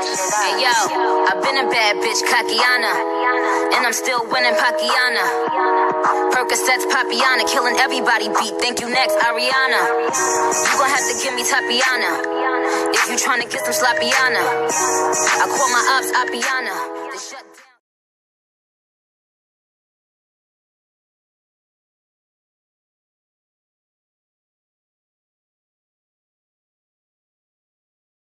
Hey yo, I've been a bad bitch, Kakiana. And I'm still winning Pakiana. Percocets, Papiana, killing everybody beat. Thank you next, Ariana. You gon' have to give me Tapiana. If you tryna get some Slapiana. I call my ops Apiana.